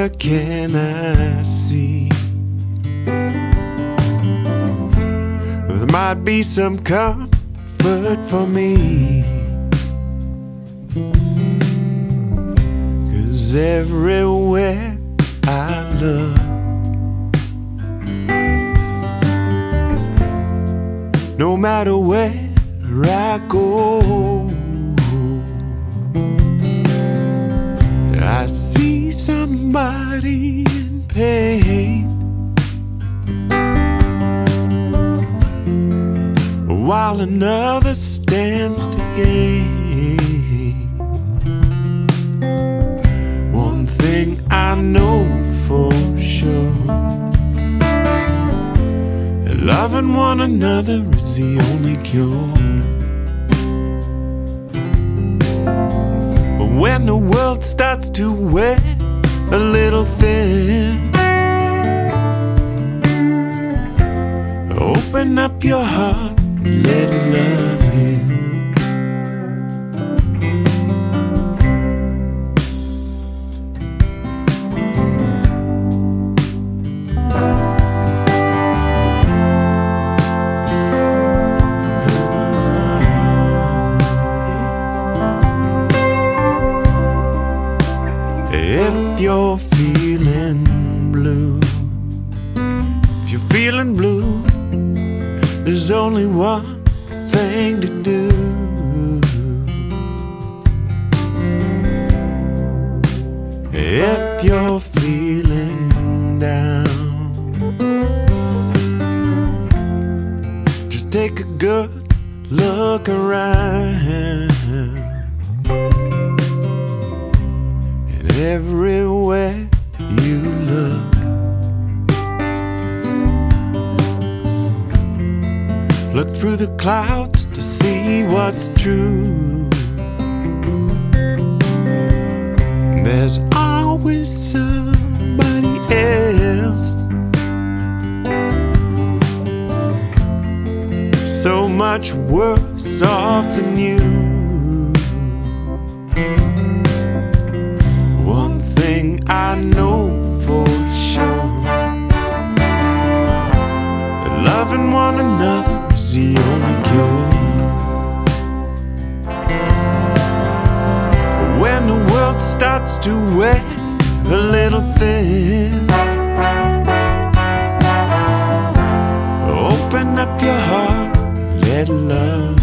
nowhere can I see there might be some comfort for me. Cause everywhere I look, no matter where I go, I somebody in pain. While another stands to gain. One thing I know for sure Loving one another is the only cure. But when the world starts to wear a little thin, open up your heart, let love blue, if you're feeling blue, there's only one thing to do. If you're feeling down, just take a good look around. And everywhere through the clouds to see what's true. There's always somebody else. So much worse off than you. To wear a little thin, open up your heart, let love